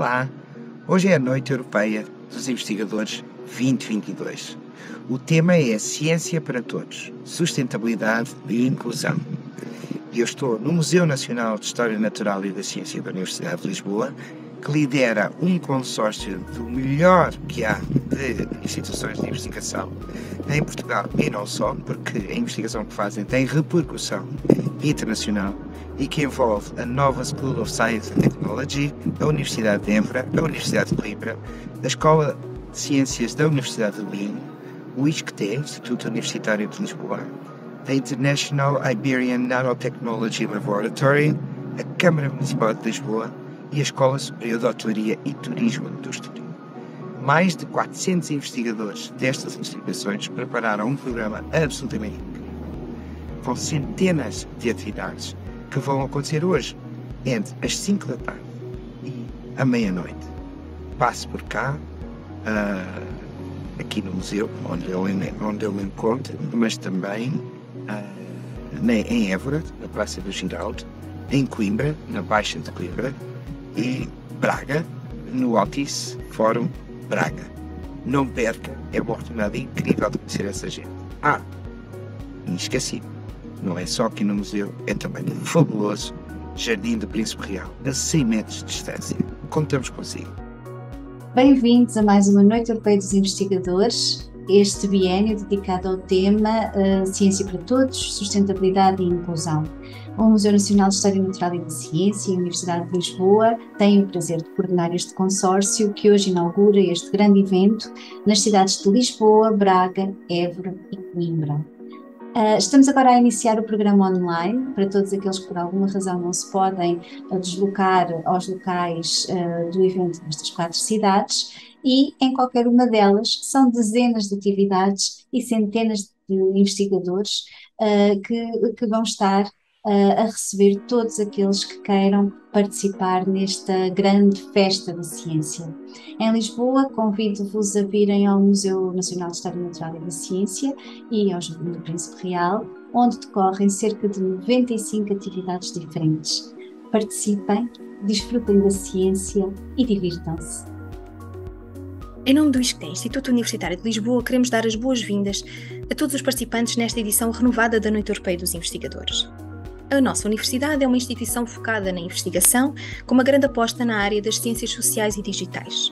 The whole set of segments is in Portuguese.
Olá! Hoje é a Noite Europeia dos Investigadores 2022. O tema é Ciência para Todos, Sustentabilidade e Inclusão. E eu estou no Museu Nacional de História Natural e da Ciência da Universidade de Lisboa, que lidera um consórcio do melhor que há de instituições de investigação em Portugal e não só, porque a investigação que fazem tem repercussão internacional e que envolve a nova School of Science and Technology, a Universidade de Évora, a Universidade de Coimbra, a Escola de Ciências da Universidade de Berlim, o ISCTE, Instituto Universitário de Lisboa, a International Iberian Nanotechnology Laboratory, a Câmara Municipal de Lisboa e a Escola Superior de Hotelaria e Turismo do Estoril. Mais de 400 investigadores destas instituições prepararam um programa absolutamente incrível, com centenas de atividades que vão acontecer hoje, entre as 5 da tarde e a meia-noite. Passe por cá, uh, aqui no museu, onde eu, onde eu me encontro, mas também uh, em Évora, na Praça do Giraldo, em Coimbra, na Baixa de Coimbra, e Braga, no Altice Fórum Braga. Não perca, é uma oportunidade incrível de conhecer essa gente. Ah, inesquecível. Não é só aqui no museu, é também no fabuloso Jardim do Príncipe Real, a 100 metros de distância. Contamos consigo. Bem-vindos a mais uma Noite Europeia dos Investigadores este biênio dedicado ao tema uh, Ciência para Todos, Sustentabilidade e Inclusão. O Museu Nacional de História Natural e da Ciência e a Universidade de Lisboa têm o prazer de coordenar este consórcio que hoje inaugura este grande evento nas cidades de Lisboa, Braga, Évora e Coimbra. Uh, estamos agora a iniciar o programa online para todos aqueles que por alguma razão não se podem uh, deslocar aos locais do evento nestas quatro cidades e em qualquer uma delas são dezenas de atividades e centenas de investigadores uh, que, que vão estar uh, a receber todos aqueles que queiram participar nesta grande festa da ciência. Em Lisboa, convido-vos a virem ao Museu Nacional de História Natural e da Ciência e ao Jardim do Príncipe Real, onde decorrem cerca de 95 atividades diferentes. Participem, desfrutem da ciência e divirtam-se. Em nome do ISCTE, Instituto Universitário de Lisboa, queremos dar as boas-vindas a todos os participantes nesta edição renovada da Noite Europeia dos Investigadores. A nossa universidade é uma instituição focada na investigação, com uma grande aposta na área das ciências sociais e digitais.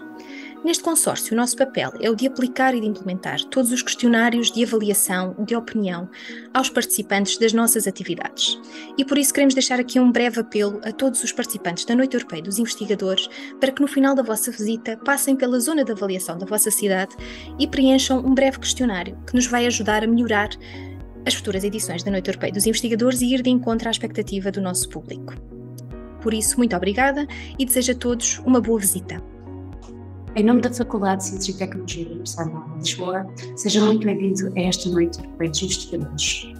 Neste consórcio, o nosso papel é o de aplicar e de implementar todos os questionários de avaliação, de opinião, aos participantes das nossas atividades. E por isso queremos deixar aqui um breve apelo a todos os participantes da Noite Europeia dos Investigadores para que no final da vossa visita passem pela zona de avaliação da vossa cidade e preencham um breve questionário que nos vai ajudar a melhorar as futuras edições da Noite Europeia dos Investigadores e ir de encontro à expectativa do nosso público. Por isso, muito obrigada e desejo a todos uma boa visita. Em nome da Faculdade de Ciências e Tecnologia da Universidade de Lisboa, seja muito bem-vindo a esta noite de dos investigadores.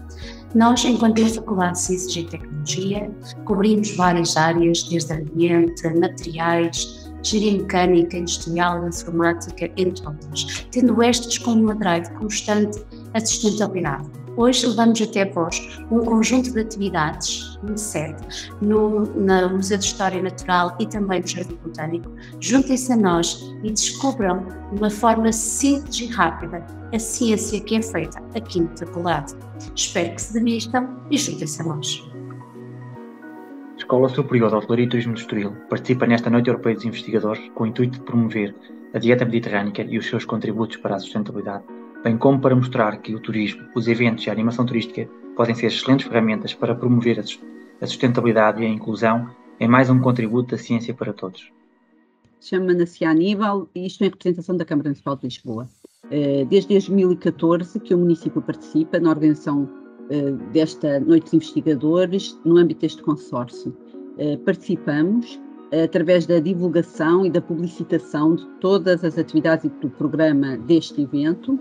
Nós, enquanto Faculdade de Ciências e Tecnologia, cobrimos várias áreas, desde ambiente, materiais, engenharia mecânica, industrial, informática, entre outras, tendo estas como uma drive constante a sustentabilidade. Hoje levamos até vós um conjunto de atividades, sete, no, no Museu de História Natural e também no Jardim Botânico. Juntem-se a nós e descubram de uma forma simples e rápida a ciência que é feita aqui no faculdade. Espero que se divirtam e juntem-se a nós. Escola Superior de Hotelaria e Turismo de Estoril participa nesta Noite Europeia dos Investigadores com o intuito de promover a dieta mediterrânica e os seus contributos para a sustentabilidade bem como para mostrar que o turismo, os eventos e a animação turística podem ser excelentes ferramentas para promover a sustentabilidade e a inclusão, é mais um contributo da ciência para todos. Chama-me Cia Aníbal e isto é em representação da Câmara Municipal de Lisboa. Eh, desde 2014 que o município participa na organização eh, desta Noite de Investigadores no âmbito deste consórcio. Eh, participamos através da divulgação e da publicitação de todas as atividades do programa deste evento,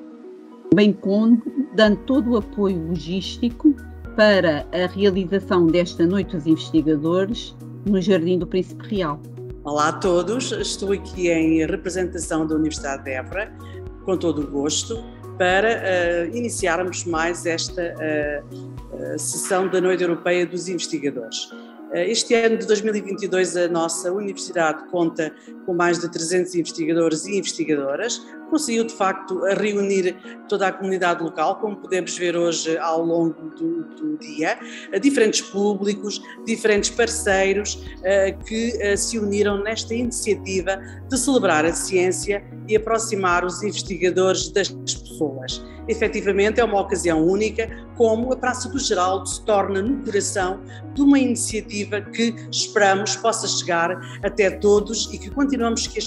bem como dando todo o apoio logístico para a realização desta Noite dos Investigadores no Jardim do Príncipe Real. Olá a todos, estou aqui em representação da Universidade de Évora, com todo o gosto, para uh, iniciarmos mais esta uh, uh, sessão da Noite Europeia dos Investigadores. Este ano de 2022, a nossa universidade conta com mais de 300 investigadores e investigadoras, conseguiu de facto reunir toda a comunidade local, como podemos ver hoje ao longo do, do dia, diferentes públicos, diferentes parceiros eh, que eh, se uniram nesta iniciativa de celebrar a ciência e aproximar os investigadores das pessoas efetivamente é uma ocasião única, como a Praça do Geraldo se torna no coração de uma iniciativa que esperamos possa chegar até todos e que continuamos que,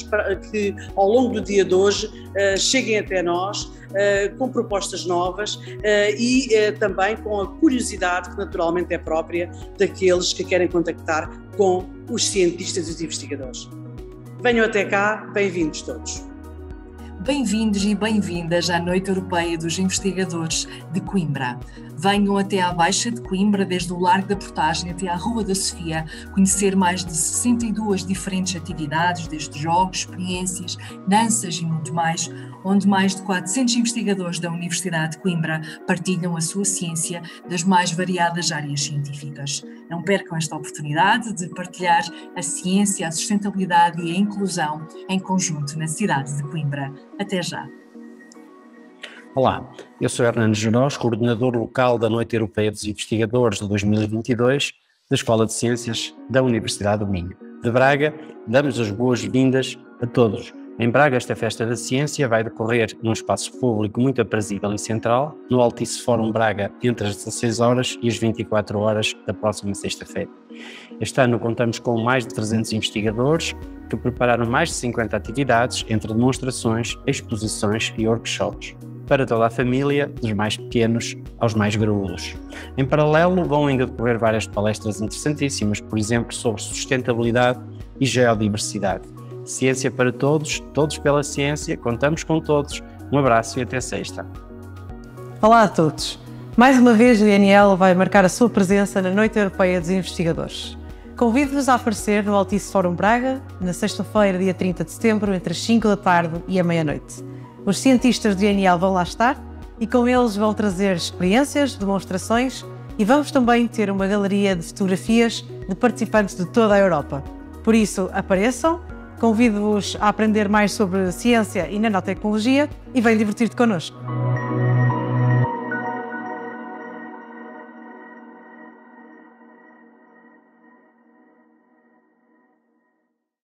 que ao longo do dia de hoje uh, cheguem até nós uh, com propostas novas uh, e também com a curiosidade que naturalmente é própria daqueles que querem contactar com os cientistas e os investigadores. Venham até cá, bem-vindos todos. Bem-vindos e bem-vindas à Noite Europeia dos Investigadores de Coimbra. Venham até à Baixa de Coimbra, desde o Largo da Portagem até à Rua da Sofia, conhecer mais de 62 diferentes atividades, desde jogos, experiências, danças e muito mais, onde mais de 400 investigadores da Universidade de Coimbra partilham a sua ciência das mais variadas áreas científicas. Não percam esta oportunidade de partilhar a ciência, a sustentabilidade e a inclusão em conjunto na cidade de Coimbra. Até já! Olá, eu sou Hernando Junós, coordenador local da Noite Europeia dos Investigadores de 2022 da Escola de Ciências da Universidade do Minho. De Braga, damos as boas-vindas a todos em Braga, esta Festa da Ciência vai decorrer num espaço público muito aprazível e central, no Altice Fórum Braga, entre as 16 horas e as 24 horas da próxima sexta-feira. Este ano contamos com mais de 300 investigadores que prepararam mais de 50 atividades, entre demonstrações, exposições e workshops para toda a família, dos mais pequenos aos mais graúdos. Em paralelo, vão ainda decorrer várias palestras interessantíssimas, por exemplo, sobre sustentabilidade e geodiversidade. Ciência para todos, todos pela ciência, contamos com todos. Um abraço e até sexta. Olá a todos. Mais uma vez, o vai marcar a sua presença na Noite Europeia dos Investigadores. Convido-vos a aparecer no Altice Fórum Braga, na sexta-feira, dia 30 de setembro, entre as 5 da tarde e a meia-noite. Os cientistas do INL vão lá estar e com eles vão trazer experiências, demonstrações e vamos também ter uma galeria de fotografias de participantes de toda a Europa. Por isso, apareçam Convido-vos a aprender mais sobre ciência e nanotecnologia e venham divertir-te connosco.